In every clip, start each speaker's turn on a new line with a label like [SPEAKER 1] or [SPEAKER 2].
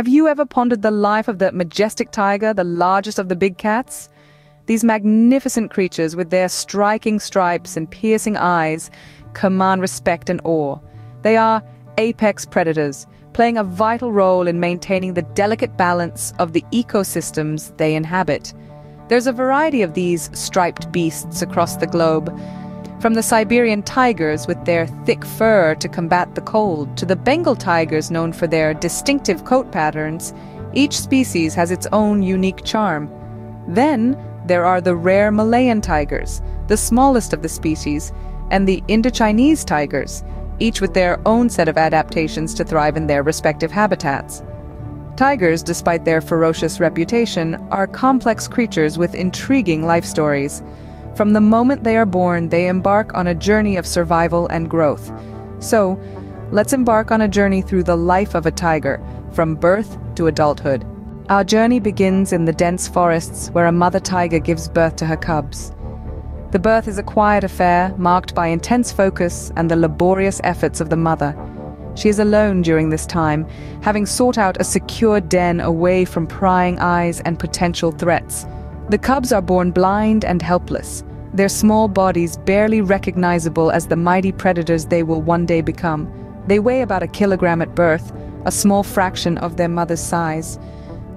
[SPEAKER 1] Have you ever pondered the life of the majestic tiger, the largest of the big cats? These magnificent creatures, with their striking stripes and piercing eyes, command respect and awe. They are apex predators, playing a vital role in maintaining the delicate balance of the ecosystems they inhabit. There's a variety of these striped beasts across the globe, from the Siberian tigers with their thick fur to combat the cold, to the Bengal tigers known for their distinctive coat patterns, each species has its own unique charm. Then, there are the rare Malayan tigers, the smallest of the species, and the Indochinese tigers, each with their own set of adaptations to thrive in their respective habitats. Tigers, despite their ferocious reputation, are complex creatures with intriguing life stories. From the moment they are born, they embark on a journey of survival and growth. So, let's embark on a journey through the life of a tiger, from birth to adulthood. Our journey begins in the dense forests where a mother tiger gives birth to her cubs. The birth is a quiet affair, marked by intense focus and the laborious efforts of the mother. She is alone during this time, having sought out a secure den away from prying eyes and potential threats. The cubs are born blind and helpless, their small bodies barely recognizable as the mighty predators they will one day become. They weigh about a kilogram at birth, a small fraction of their mother's size.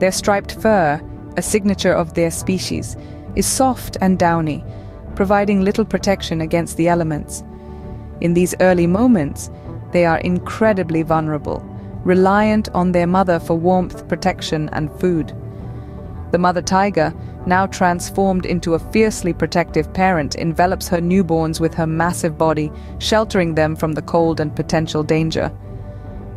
[SPEAKER 1] Their striped fur, a signature of their species, is soft and downy, providing little protection against the elements. In these early moments, they are incredibly vulnerable, reliant on their mother for warmth, protection, and food. The mother tiger, now transformed into a fiercely protective parent, envelops her newborns with her massive body, sheltering them from the cold and potential danger.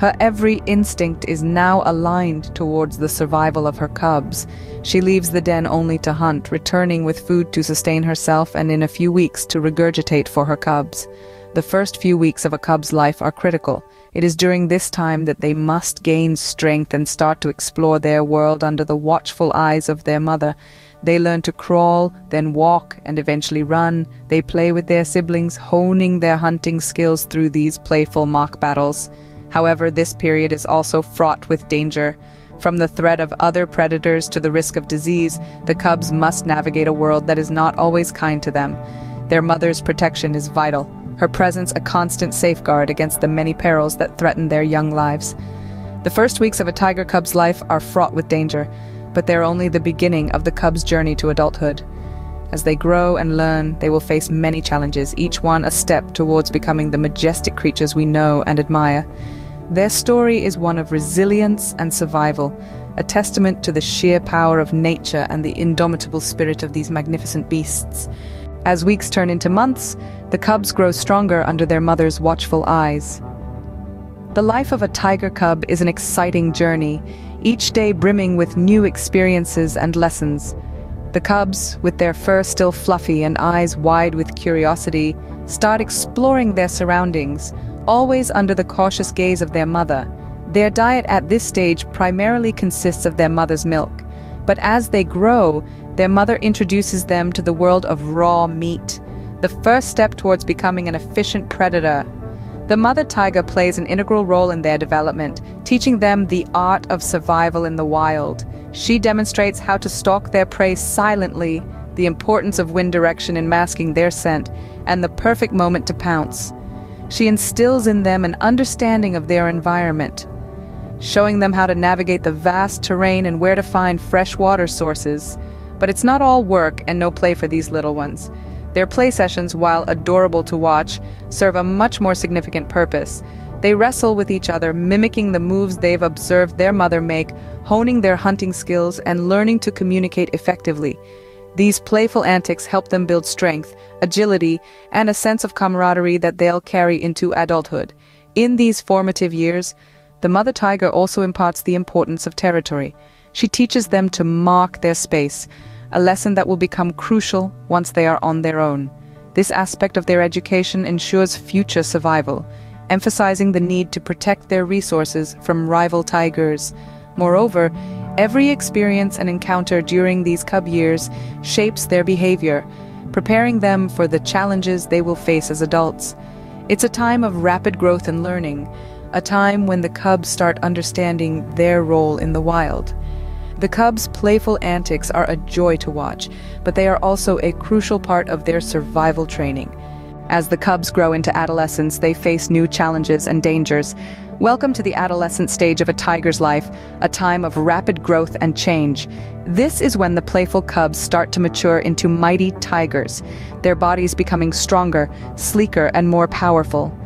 [SPEAKER 1] Her every instinct is now aligned towards the survival of her cubs. She leaves the den only to hunt, returning with food to sustain herself and in a few weeks to regurgitate for her cubs. The first few weeks of a cub's life are critical. It is during this time that they must gain strength and start to explore their world under the watchful eyes of their mother. They learn to crawl, then walk, and eventually run. They play with their siblings, honing their hunting skills through these playful mock battles. However, this period is also fraught with danger. From the threat of other predators to the risk of disease, the cubs must navigate a world that is not always kind to them. Their mother's protection is vital, her presence a constant safeguard against the many perils that threaten their young lives. The first weeks of a tiger cub's life are fraught with danger, but they're only the beginning of the cub's journey to adulthood. As they grow and learn, they will face many challenges, each one a step towards becoming the majestic creatures we know and admire. Their story is one of resilience and survival, a testament to the sheer power of nature and the indomitable spirit of these magnificent beasts. As weeks turn into months, the cubs grow stronger under their mother's watchful eyes. The life of a tiger cub is an exciting journey, each day brimming with new experiences and lessons. The cubs, with their fur still fluffy and eyes wide with curiosity, start exploring their surroundings, always under the cautious gaze of their mother. Their diet at this stage primarily consists of their mother's milk, but as they grow, their mother introduces them to the world of raw meat, the first step towards becoming an efficient predator. The mother tiger plays an integral role in their development, teaching them the art of survival in the wild. She demonstrates how to stalk their prey silently, the importance of wind direction in masking their scent, and the perfect moment to pounce. She instills in them an understanding of their environment, showing them how to navigate the vast terrain and where to find fresh water sources. But it's not all work and no play for these little ones. Their play sessions, while adorable to watch, serve a much more significant purpose. They wrestle with each other, mimicking the moves they've observed their mother make, honing their hunting skills, and learning to communicate effectively. These playful antics help them build strength, agility, and a sense of camaraderie that they'll carry into adulthood. In these formative years, the mother tiger also imparts the importance of territory. She teaches them to mark their space, a lesson that will become crucial once they are on their own. This aspect of their education ensures future survival, emphasizing the need to protect their resources from rival tigers. Moreover, every experience and encounter during these cub years shapes their behavior, preparing them for the challenges they will face as adults. It's a time of rapid growth and learning, a time when the cubs start understanding their role in the wild. The cubs' playful antics are a joy to watch, but they are also a crucial part of their survival training. As the cubs grow into adolescence, they face new challenges and dangers. Welcome to the adolescent stage of a tiger's life, a time of rapid growth and change. This is when the playful cubs start to mature into mighty tigers, their bodies becoming stronger, sleeker, and more powerful.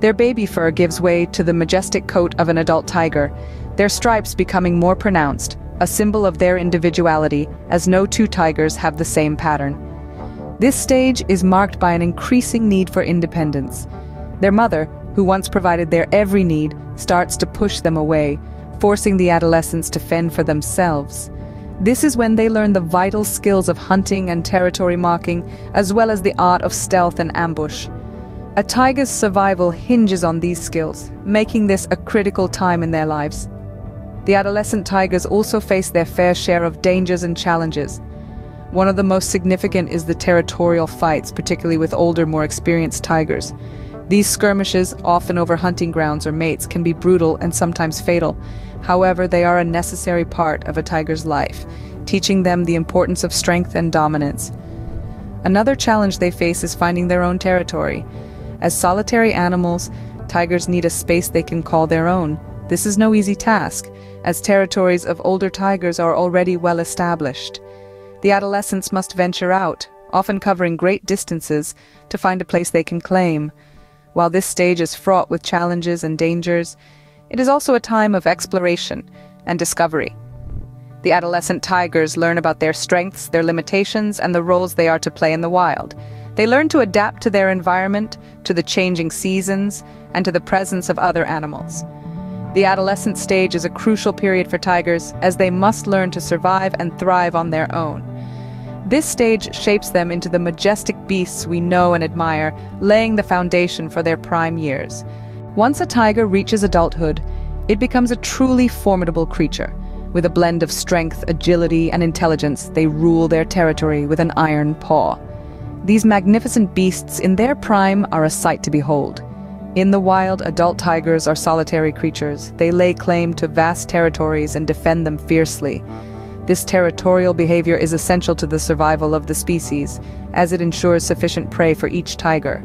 [SPEAKER 1] Their baby fur gives way to the majestic coat of an adult tiger, their stripes becoming more pronounced, a symbol of their individuality, as no two tigers have the same pattern. This stage is marked by an increasing need for independence. Their mother, who once provided their every need, starts to push them away, forcing the adolescents to fend for themselves. This is when they learn the vital skills of hunting and territory marking, as well as the art of stealth and ambush. A tiger's survival hinges on these skills, making this a critical time in their lives. The adolescent tigers also face their fair share of dangers and challenges. One of the most significant is the territorial fights, particularly with older, more experienced tigers. These skirmishes, often over hunting grounds or mates, can be brutal and sometimes fatal. However, they are a necessary part of a tiger's life, teaching them the importance of strength and dominance. Another challenge they face is finding their own territory. As solitary animals, tigers need a space they can call their own. This is no easy task, as territories of older tigers are already well established. The adolescents must venture out, often covering great distances, to find a place they can claim. While this stage is fraught with challenges and dangers, it is also a time of exploration and discovery. The adolescent tigers learn about their strengths, their limitations, and the roles they are to play in the wild. They learn to adapt to their environment, to the changing seasons, and to the presence of other animals. The adolescent stage is a crucial period for tigers as they must learn to survive and thrive on their own. This stage shapes them into the majestic beasts we know and admire, laying the foundation for their prime years. Once a tiger reaches adulthood, it becomes a truly formidable creature. With a blend of strength, agility, and intelligence, they rule their territory with an iron paw. These magnificent beasts in their prime are a sight to behold. In the wild, adult tigers are solitary creatures. They lay claim to vast territories and defend them fiercely. This territorial behavior is essential to the survival of the species, as it ensures sufficient prey for each tiger.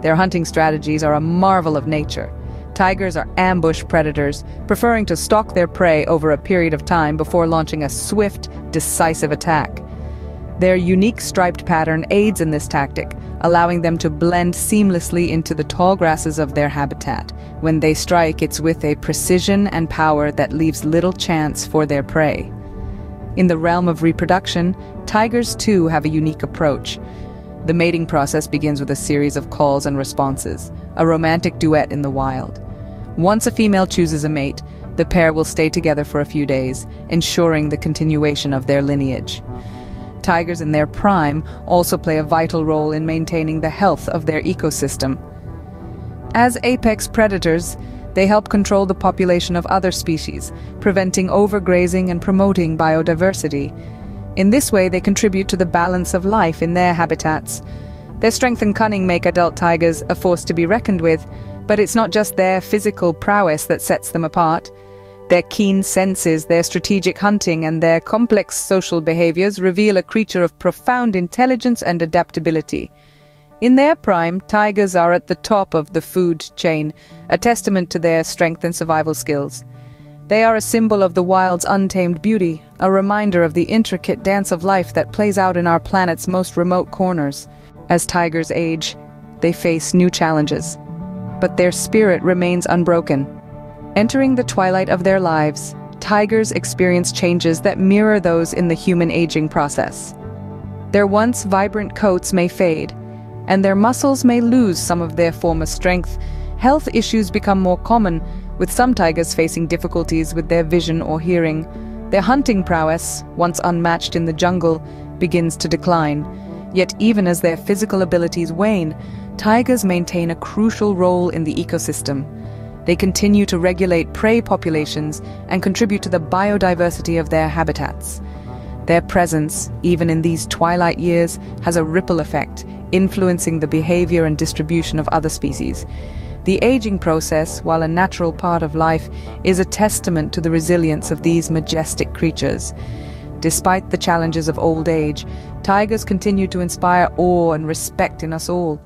[SPEAKER 1] Their hunting strategies are a marvel of nature. Tigers are ambush predators, preferring to stalk their prey over a period of time before launching a swift, decisive attack. Their unique striped pattern aids in this tactic, allowing them to blend seamlessly into the tall grasses of their habitat. When they strike, it's with a precision and power that leaves little chance for their prey. In the realm of reproduction, tigers too have a unique approach. The mating process begins with a series of calls and responses, a romantic duet in the wild. Once a female chooses a mate, the pair will stay together for a few days, ensuring the continuation of their lineage tigers in their prime also play a vital role in maintaining the health of their ecosystem. As apex predators, they help control the population of other species, preventing overgrazing and promoting biodiversity. In this way, they contribute to the balance of life in their habitats. Their strength and cunning make adult tigers a force to be reckoned with, but it's not just their physical prowess that sets them apart. Their keen senses, their strategic hunting, and their complex social behaviors reveal a creature of profound intelligence and adaptability. In their prime, tigers are at the top of the food chain, a testament to their strength and survival skills. They are a symbol of the wild's untamed beauty, a reminder of the intricate dance of life that plays out in our planet's most remote corners. As tigers age, they face new challenges. But their spirit remains unbroken. Entering the twilight of their lives, tigers experience changes that mirror those in the human aging process. Their once vibrant coats may fade, and their muscles may lose some of their former strength. Health issues become more common, with some tigers facing difficulties with their vision or hearing. Their hunting prowess, once unmatched in the jungle, begins to decline. Yet even as their physical abilities wane, tigers maintain a crucial role in the ecosystem. They continue to regulate prey populations and contribute to the biodiversity of their habitats. Their presence, even in these twilight years, has a ripple effect, influencing the behavior and distribution of other species. The aging process, while a natural part of life, is a testament to the resilience of these majestic creatures. Despite the challenges of old age, tigers continue to inspire awe and respect in us all.